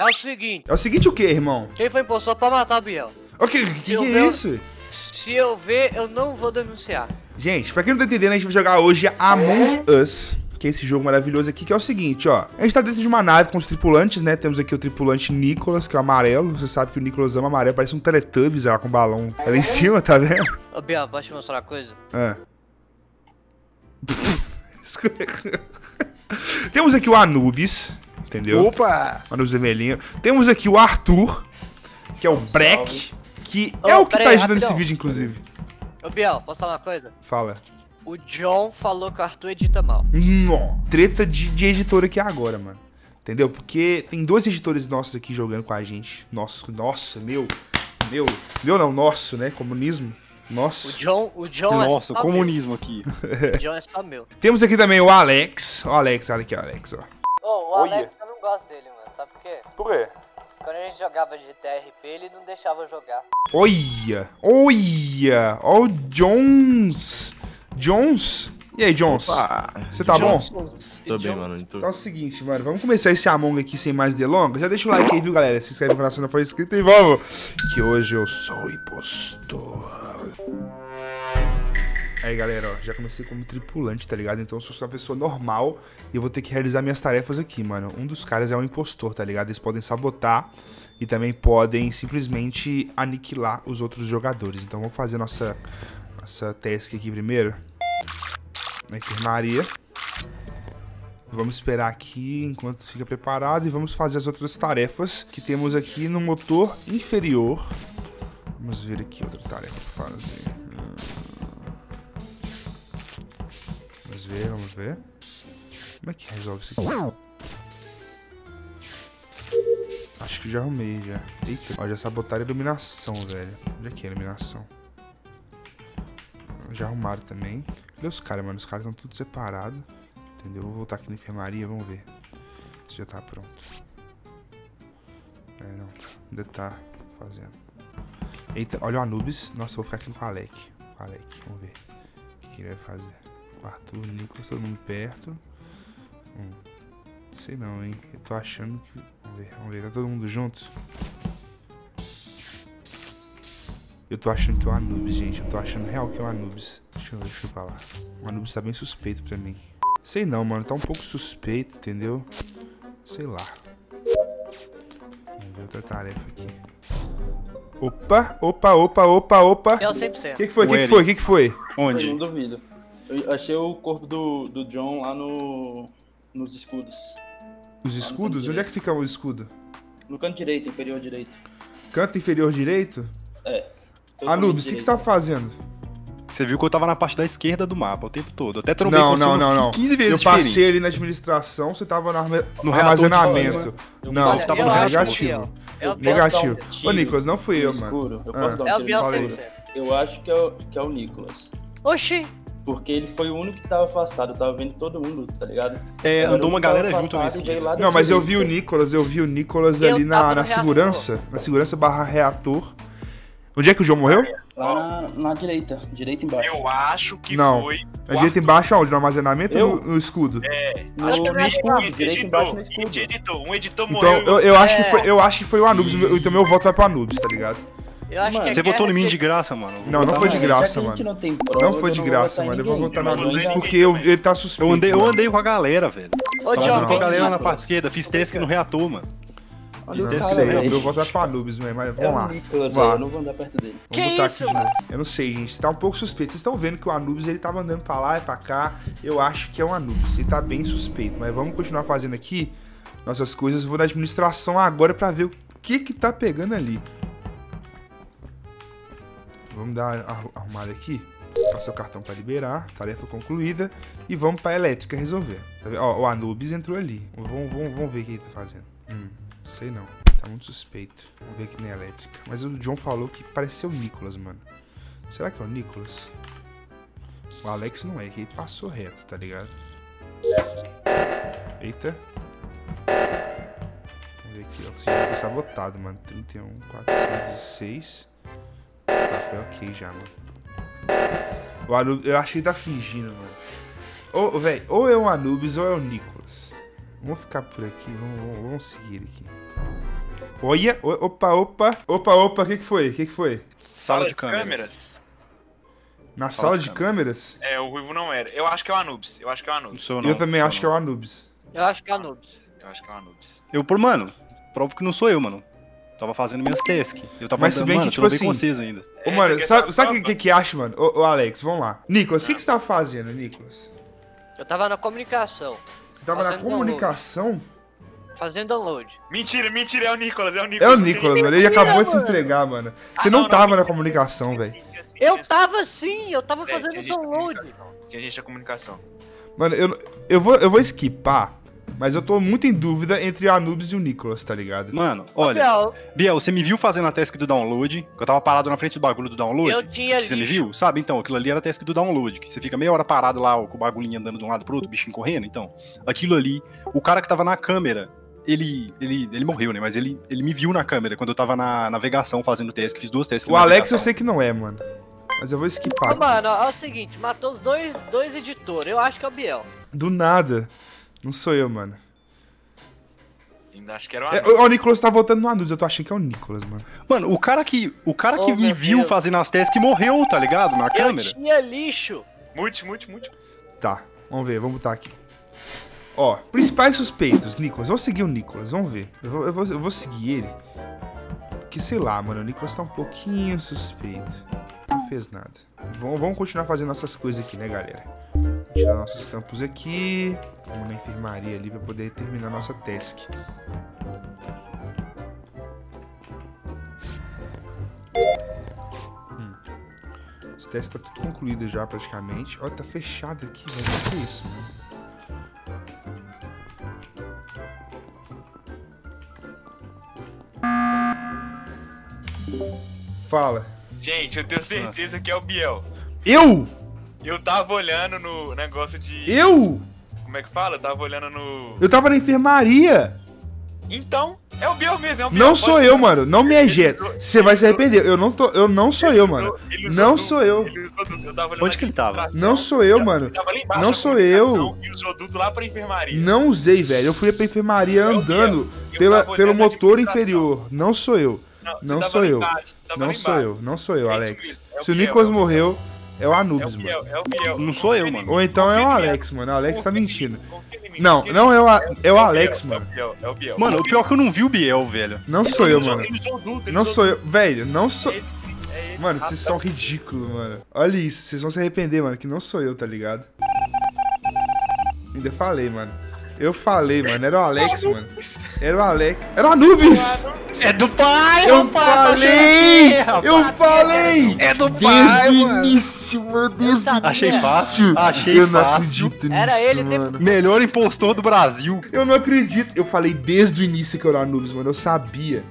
É o seguinte, É o seguinte o que, irmão? quem foi impostor pra matar o Biel? O que, que, é ver- isso? Se eu ver, eu não vou denunciar. Gente, pra quem não tá entendendo, a gente vai jogar hoje Among Us. Que é esse jogo maravilhoso aqui, que é o seguinte, ó. A gente tá dentro de uma nave com os tripulantes, né? Temos aqui o tripulante Nicolas, que é o amarelo. Você sabe que o Nicolas ama amarelo, parece um Teletubbies lá com um balão lá em cima, tá vendo? Ô Biel, posso te mostrar uma coisa? Ah. Temos aqui o Anubis, entendeu? Opa! O Anubis vermelhinho. Temos aqui o Arthur, que é o Breck, que é o que tá editando esse rapidão. vídeo, inclusive. Ô Biel, posso falar uma coisa? Fala. O John falou que o Arthur edita mal. Nó. Treta de, de editor aqui agora, mano. Entendeu? Porque tem dois editores nossos aqui jogando com a gente. Nossa, nossa, meu. Meu. Meu não, nosso, né? Comunismo. O Nossa. John, o John Nossa, é comunismo aqui. meu. O John é só meu. Temos aqui também o Alex. Ó, o Alex, olha aqui, o Alex, ó. Ô, o Olha. Alex, eu não gosto dele, mano. Sabe por quê? Por quê? Quando a gente jogava GTRP, ele não deixava eu jogar. Olha! Olha! Ó o Jones! Jones? E aí, Jones? Você tá bom? Tô bem, mano. Tô... Então é o seguinte, mano, vamos começar esse Among aqui sem mais delongas. Já deixa o like aí, viu, galera? Se inscreve no canal se não for inscrito e vamos! Que hoje eu sou o impostor. Aí, galera, ó, já comecei como tripulante, tá ligado? Então eu sou só uma pessoa normal e eu vou ter que realizar minhas tarefas aqui, mano. Um dos caras é um impostor, tá ligado? Eles podem sabotar e também podem simplesmente aniquilar os outros jogadores. Então vamos fazer nossa, nossa task aqui primeiro. Na enfermaria. Vamos esperar aqui enquanto fica preparado e vamos fazer as outras tarefas que temos aqui no motor inferior. Vamos ver aqui outra tarefa pra fazer. Vamos ver. Como é que resolve isso aqui? Acho que já arrumei já. Eita, ó, já sabotaram a iluminação, velho. Onde é que é a iluminação? Já arrumaram também. Cadê os caras, mano? Os caras estão tudo separados. Entendeu? Vou voltar aqui na enfermaria, vamos ver. Se já tá pronto. É, não. Ainda tá fazendo. Eita, olha o Anubis. Nossa, eu vou ficar aqui com o Alec. Com o Alec, vamos ver. O que ele vai fazer. O Arthur, o Nicolas, todo mundo perto. Hum. Sei não, hein. Eu tô achando que. Vamos ver, vamos ver. Tá todo mundo junto? Eu tô achando que é o Anubis, gente. Eu tô achando real que é o Anubis. Deixa eu ver, deixa eu falar. O Anubis tá bem suspeito pra mim. Sei não, mano. Tá um pouco suspeito, entendeu? Sei lá. Vamos ver outra tarefa aqui. Opa, opa, opa, opa, opa. Eu sempre sei. O que, que foi? O que, que foi? O que, que foi? Eu Onde? não duvido. Eu achei o corpo do, do John lá no, nos escudos. Os escudos? Onde é que fica o escudo? No canto direito, inferior direito. Canto inferior direito? É. Anubis, o que, que você tá fazendo? Você viu que eu tava na parte da esquerda do mapa o tempo todo. Eu até trombei Não, com você não, umas não, não. 15 vezes Eu passei diferentes. ali na administração, você tava no, arma- No armazenamento. Eu Não, Olha, tava eu no acho negativo. que é Negativo. Ô, Nicolas, não fui eu, no mano. escuro. Eu Ah. posso dar um É o tiro Biel no falei. escuro. 100%. Eu acho que é, o, que é o Nicolas. Oxi, Porque ele foi o único que tava afastado. Eu tava vendo todo mundo, tá ligado? É, andou uma galera junto da Não, mas eu vi o direita. Nicolas, eu vi o Nicolas Eu ali na, na reator. segurança. Na segurança barra reator. Onde é que o João morreu? Lá na, na direita, direita embaixo. Eu acho que Não. foi. Na direita embaixo aonde? No armazenamento Eu? ou no, no escudo? No, Acho que no um escudo, editor, embaixo no escudo. editor, um editor Então, morreu. eu, eu acho que É. foi, eu acho que foi o Anubis, então meu voto vai pro Anubis, tá ligado? Eu acho Mano, que é Você votou em guerra mim de- graça, mano. Não, não foi de graça, mano. Não, foi de eu graça, votar mano. Eu vou votar no Eu não Anubis vou porque eu- ele tá Eu suspeito. andei, eu andei com a galera, velho. Ô, John, bom. Com a galera na parte esquerda, fiz task no reator, mano. Olha Não sei, velho. meu voto vai pro Anubis mesmo, mas É vamos o lá. Nicolas, Vá. velho, eu não vou andar perto dele. Vamos Que botar isso, aqui mano? novo. Eu não sei, gente. Tá um pouco suspeito. Vocês estão vendo que o Anubis ele tava andando pra lá e pra cá. Eu acho que é o Anubis. Ele tá bem suspeito. Mas vamos continuar fazendo aqui nossas coisas. Vou na administração agora pra ver o que que tá pegando ali. Vamos dar a arru- arrumada aqui. Passar o cartão pra liberar. Tarefa concluída. E vamos pra elétrica resolver. Tá? Ó, o Anubis entrou ali. Vamos, vamos, vamos ver o que ele tá fazendo. Hum, sei não. Tá muito suspeito. Vamos ver aqui na elétrica. Mas o John falou que pareceu o Nicolas, mano. Será que é o Nicolas? O Alex não é, que ele passou reto, tá ligado? Eita. Vamos ver aqui, ó. O oxigênio foi sabotado, mano. 31, 406. Tá, foi ok já, mano. O Anubis, eu acho que ele tá fingindo, mano. Ou, velho, ou é o Anubis ou é o Nicolas. Vamos ficar por aqui, vamos, vamos, vamos seguir ele aqui. Olha, o- opa, opa, opa, opa, o que que foi? O que que foi? Sala de câmeras. Na Sala sala de de câmeras? É, o Ruivo não era. Eu acho que é o Anubis. Eu acho que é o Não Anubis. sou eu, não. Eu também Sou acho que é não. o Anubis. Eu acho que é Anubis. Eu acho que é o Anubis. Eu, por mano, provo que não sou eu, mano. Tava fazendo minhas tasks. Eu tava Mas se andando, bem que, mano, tipo tô bem assim, com vocês ainda. Ô, mano, é sabe só sabe o que, que que acha, mano? Ô, ô, Alex, vamos lá. Nicolas, o que, que você tava fazendo, Nicolas? Eu tava na comunicação, Você tava na comunicação? fazendo download. Mentira, mentira, é o Nicolas, é o É Nicolas. o Nicolas, mano. Ele acabou de se entregar, mano. Você Ah, não não, não, tava não. na comunicação, velho. Eu tava sim, eu tava fazendo download. comunicação. Tinha gente da comunicação. Mano, eu, eu, vou, eu vou esquipar, mas eu tô muito em dúvida entre o Anubis e o Nicolas, tá ligado? Mano, olha, Biel, Biel, você me viu fazendo a task do download, que eu tava parado na frente do bagulho do download? eu tinha você me lixo. viu? Sabe? Então, aquilo ali era a task do download, que você fica meia hora parado lá, com o bagulhinho andando de um lado pro outro, o bichinho correndo. Então, aquilo ali, o cara que tava na câmera, ele, ele, ele morreu, né? Mas ele, ele me viu na câmera quando eu tava na navegação fazendo task, fiz duas tasks O Alex eu navegação. sei que não é, mano. Mas eu vou esquipar. Ô, mano, ó, é o seguinte, matou os dois, dois editores. Eu acho que é o Biel. Do nada. Não sou eu, mano. Ainda acho que era o É, Anubis. o, o Nicolas tá voltando no Anubis, eu tô achando que é o Nicolas, mano. Mano, o cara que, o cara que Oh, me meu viu Deus. fazendo as tasks morreu, tá ligado? Na Eu câmera. tinha lixo. Mute, mute, mute. Tá, vamos ver, vamos botar aqui. Ó, principais suspeitos, Nicolas. Vamos seguir o Nicolas, vamos ver. Eu vou, eu vou, eu vou seguir ele. Porque, sei lá, mano, o Nicolas tá um pouquinho suspeito. Não fez nada. Vamos, vamos continuar fazendo nossas coisas aqui, né, galera? Tirar nossos campos aqui. Vamos na enfermaria ali pra poder terminar nossa task. Hum. Esse teste tá tudo concluído já, praticamente. Ó, tá fechado aqui, velho. O que é isso, mano? Fala. Gente, eu tenho certeza que é o Biel. Eu? Eu tava olhando no negócio de. Eu? Como é que fala? Eu tava olhando no. Eu tava na enfermaria. Então, é o Biel mesmo, é o Biel. Não sou eu, mano. Não me ejeta. Você vai se arrepender. Eu não tô, eu não sou eu, mano. Não sou eu. Onde que ele tava? Não sou eu, ele mano. tava lá embaixo Não sou eu. E. Não usei, velho. Eu fui pra enfermaria andando pela, pelo motor inferior. Não sou eu. Não, sou eu. Não sou eu. Não sou eu, Alex. é o Se o Nicolas morreu, é o É o Anubis, mano. É o Biel. Não sou eu, mano. Ou então é o. Alex, mano. O Alex tá mentindo. Não, não é o, A- é o Biel, Alex, É mano. o Biel, é o Biel. Mano, o pior é que eu não vi o Biel, velho. Não sou eu, mano. Não sou eu. Velho, não sou. É é. Mano, vocês são ridículos, mano. Olha isso, vocês vão se arrepender, mano, que não sou eu, tá ligado? Ainda falei, mano. Eu falei, mano, era o Alex, mano. Era o Alex. Era o Anubis! É do pai, Eu falei! Eu falei! É do Desde o início, mano, desde o sabia. Achei início. fácil, achei Eu não fácil. acredito nisso, Era ele mano. Melhor impostor do Brasil. Eu não acredito. Eu falei desde o início que eu era Anubis, mano. Eu sabia.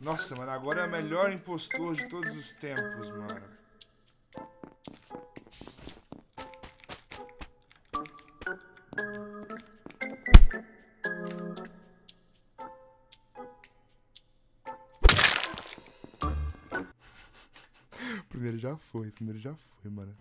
Nossa, mano, agora é o melhor impostor de todos os tempos, mano. Primeiro já foi, primeiro já foi, mano.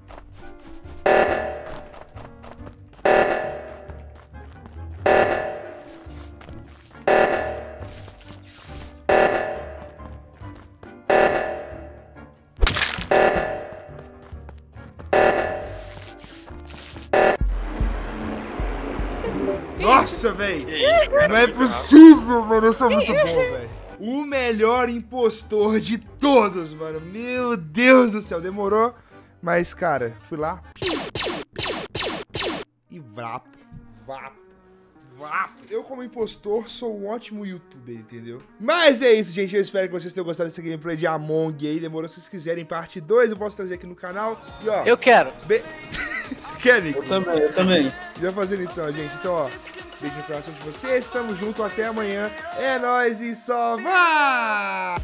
Nossa, velho! Não é possível, mano. Eu sou muito bom, velho. O melhor impostor de todos, mano. Meu Deus do céu, demorou. Mas, cara, fui lá. E vapo, vapo, vapo. Eu, como impostor, sou um ótimo youtuber, entendeu? Mas é isso, gente. Eu espero que vocês tenham gostado dessa gameplay de Among aí. Demorou. Se vocês quiserem parte 2, eu posso trazer aqui no canal. E, ó. Eu quero. Be... Você quer, Nico? Eu também, eu também. Já fazendo então, gente. Então, ó, beijo no coração de vocês. Tamo junto, até amanhã. É nóis e só vá!